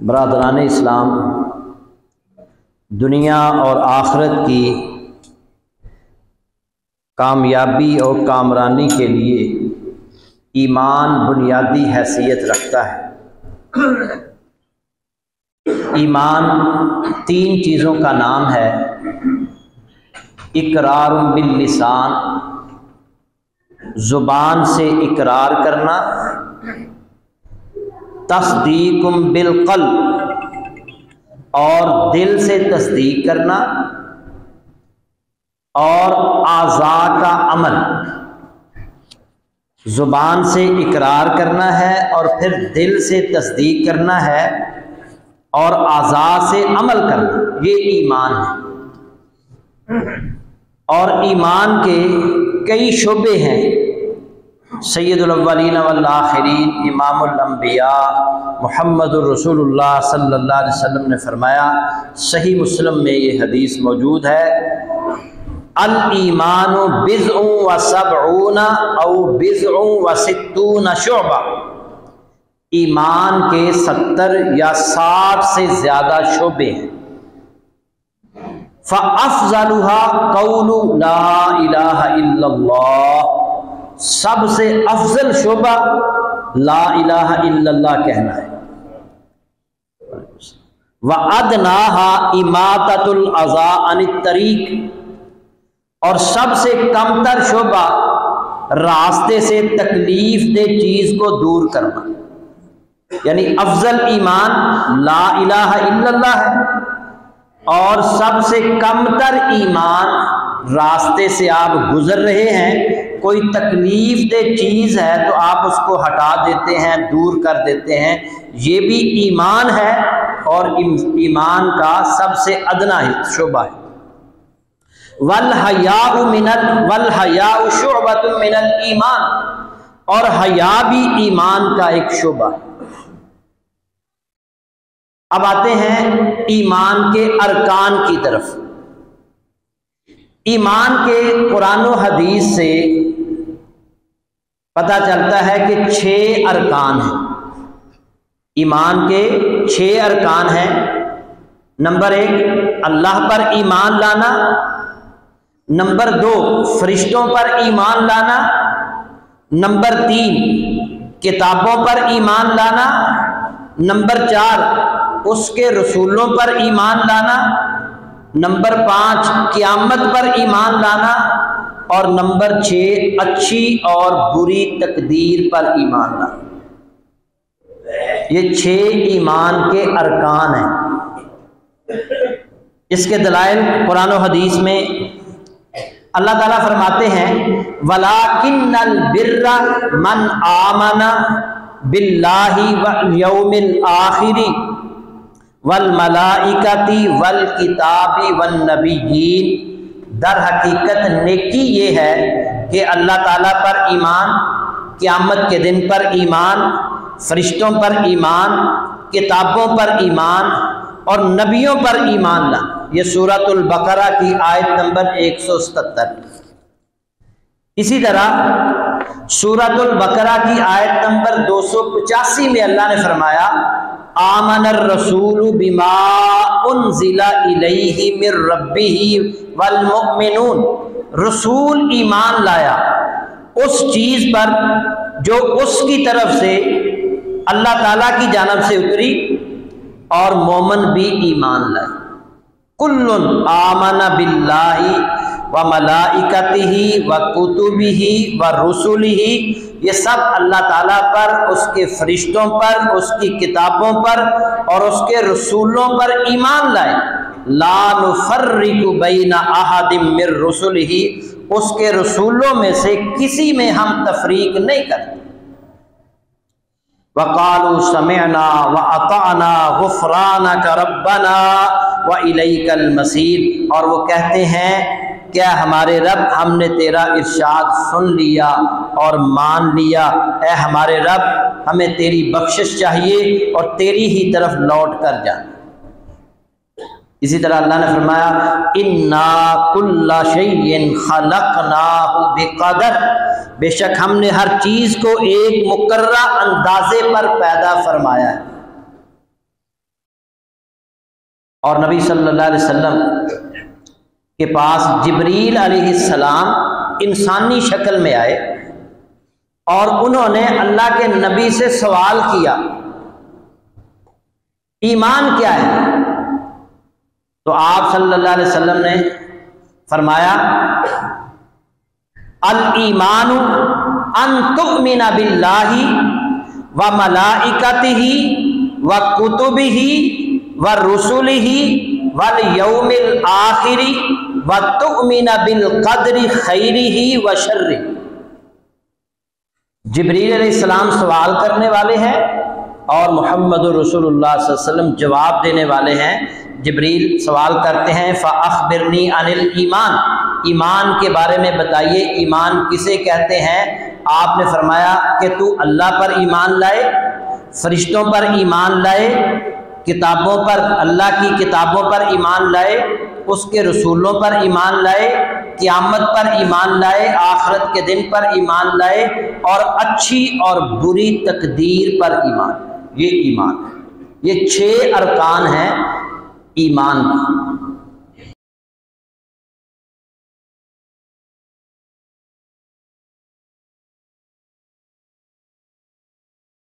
बरदरान इस्लाम, दुनिया और आखरत की कामयाबी और कामरानी के लिए ईमान बुनियादी हैसियत रखता है। ईमान तीन चीज़ों का नाम है। इकरार बिल्लिसान ज़ुबान से इकरार करना तस्दीकुम बिलकल और दिल से तस्दीक करना, और आज़ा का अमल। ज़ुबान से इकरार करना है, और फिर दिल से तस्दीक करना है, और आज़ा से अमल करना, ये ईमान है। और ईमान के कई शुबे हैं सैदुलवलिन वल्लाखरीन इमामबिया मोहम्मद रसूलुल्लाह सल्लल्लाहु अलैहि ने फरमाया, सही मुस्लिम में ये हदीस मौजूद है, अल ईमान बिज़ व सबून औ बिज़ व सितून शुबा। ईमान के सत्तर या साठ से ज़्यादा शोबे हैं। फ़अफ़लहा कौलु ला सबसे अफजल शोबा ला इलाहा इल्लल्लाह कहना है। व अदनाहा इमातुल अज़ा तरीक। और सबसे कमतर शोबा, रास्ते से तकलीफ़ दे चीज़ को दूर करना। यानी अफजल ईमान ला इलाहा इल्लल्लाह है। और सबसे कमतर ईमान, रास्ते से आप गुजर रहे हैं कोई तकलीफ़ दे चीज़ है तो आप उसको हटा देते हैं, दूर कर देते हैं। ये भी ईमान है और ईमान का सबसे अदना शुबा है। वल हया मिनल, वल हया शुबत मिनल ईमान, और हया भी ईमान का एक शुबा है। अब आते हैं ईमान के अरकान की तरफ़। ईमान के कुरान हदीस से पता चलता है कि छह अरकान हैं। ईमान के छह अरकान हैं। नंबर एक, अल्लाह पर ईमान लाना। नंबर दो, फरिश्तों पर ईमान लाना। नंबर तीन, किताबों पर ईमान लाना। नंबर चार, उसके रसूलों पर ईमान लाना। नंबर पाँच, क़यामत पर ईमान लाना, और नंबर छः अच्छी और बुरी तकदीर पर ईमान लाना। ये छः ईमान के अरकान हैं। इसके दलाइल कुरान हदीस में अल्लाह ताला फरमाते हैं, वलाकिन्नल बिर्रा मन आमना बिल्लाहि व यौमिल आखिरी। वल मलाइकती वल किताबी वन नबीन दर हकीकत नेकी ये है कि अल्लाह ताला पर ईमान, क़यामत के दिन पर ईमान, फरिश्तों पर ईमान, किताबों पर ईमान और नबियों पर ईमान ला। ये सूरतुल बकरा की आयत नंबर एक सौ सतर इसी तरह सूरतुल बकरा की आयत नंबर दो सौ पचासी में अल्लाह ने फरमाया आमनर रसूल बिमा उन जिला मिर रबी वल मुमिनून। रसूल ईमान लाया। उस चीज़ पर जो उसकी तरफ़ से अल्लाह ताला की जानब से उतरी और मोमन भी ईमान लाए। कुल्लुन आमन बिल्लाही व मलाइकती व कुतुबी व रसुली ये सब अल्लाह ताला पर, उसके फरिश्तों पर, उसकी किताबों पर और उसके रसूलों पर ईमान लाए। लाफर्रिकुबैना अहदिम मिर रसुल ही उसके रसूलों में से किसी में हम तफरीक नहीं करते। वकालू समयना व अताना गुफराना का व इलैकल मसीर और वो कहते हैं क्या हमारे रब हमने तेरा इरशाद सुन लिया और मान लिया? ए हमारे रब, हमें तेरी बख्शिश चाहिए और तेरी ही तरफ़ लौट कर जाना इसी तरह अल्लाह ने फरमाया, इन्ना कुल्ला शैन बेकदर। बेशक हमने हर चीज़ को एक मुकर्रा अंदाजे पर पैदा फरमाया है। और नबी सल्लल्लाहु अलैहि वसल्लम के पास जबरील सलाम इंसानी शक्ल में आए और उन्होंने अल्लाह के नबी से सवाल किया, ईमान क्या है? तो आप सल्लल्लाहु अलैहि वसल्लम ने फरमाया अल ईमान अन तुमिना बिल्लाही व मलाइकत ही व कुतुब ही व रसुल ही वल यौमिल आखिरी। व तुमिना बिल कदरी खैरी ही व शर्री। जबरील सलाम सवाल करने वाले हैं और मोहम्मद रसूलुल्लाह जवाब देने वाले हैं। जबरील सवाल करते हैं फ़ाखबिरनी अनिल ईमान। ईमान के बारे में बताइए, ईमान किसे कहते हैं? आपने फरमाया कि तू अल्लाह पर ईमान लाए, फरिश्तों पर ईमान लाए किताबों पर, अल्लाह की किताबों पर ईमान लाए, उसके रसूलों पर ईमान लाए, क्यामत पर ईमान लाए, आखरत के दिन पर ईमान लाए और अच्छी और बुरी तकदीर पर ईमान। ये ईमान ये छः अरकान हैं ईमान की।